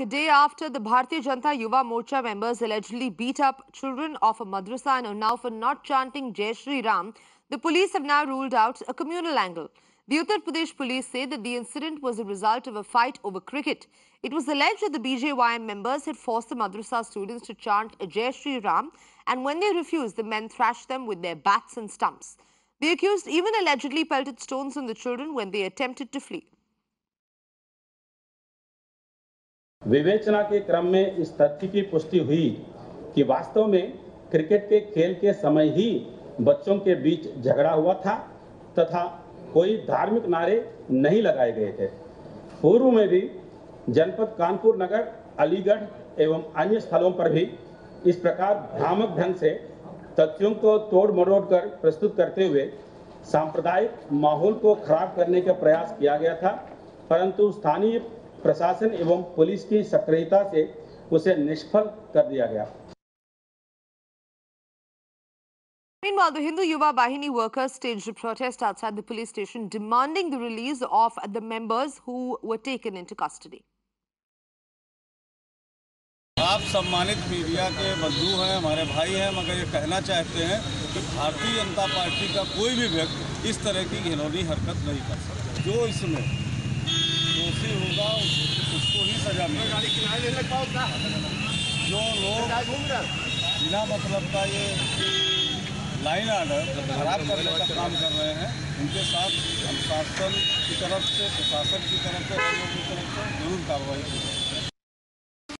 A day after the Bharatiya Janata Yuva Morcha members allegedly beat up children of a madrasa in Unnao for not chanting Jai Shri Ram, the police have now ruled out a communal angle. The Uttar Pradesh police say that the incident was a result of a fight over cricket. It was alleged that the BJYM members had forced the madrasa students to chant Jai Shri Ram and when they refused, the men thrashed them with their bats and stumps. The accused even allegedly pelted stones on the children when they attempted to flee. विवेचना के क्रम में इस तथ्य की पुष्टि हुई कि वास्तव में क्रिकेट के खेल के समय ही बच्चों के बीच झगड़ा हुआ था तथा कोई धार्मिक नारे नहीं लगाए गए थे। पूर्व में भी जनपद कानपुर नगर, अलीगढ़ एवं अन्य स्थलों पर भी इस प्रकार भ्रामक ढंग से तथ्यों को तोड़ मरोड़ कर प्रस्तुत करते हुए सांप्रदायिक माहौल को खराब करने का प्रयास किया गया था, परंतु स्थानीय प्रशासन एवं पुलिस की सक्रियता से उसे निष्फल कर दिया गया Meanwhile, the Hindu Yuva Bahini workers staged a protest outside the police station demanding the release of the members who were taken into custody. आप सम्मानित मीडिया के बंधु हैं हमारे भाई हैं मगर ये कहना चाहते हैं कि भारतीय जनता पार्टी का कोई भी व्यक्ति इस तरह की घिनौनी हरकत नहीं कर सकता जो इसमें दोषी होगा, उसको ही सजा मिलेगी। जो लोग बिना मतलब का ये लाइन आर्डर खराब करने का काम कर रहे हैं, उनके साथ अनुशासन की तरफ़ से, प्रशासन की तरफ़ से हम लोगों की तरफ़ से ज़रूर कार्रवाई की जाएगी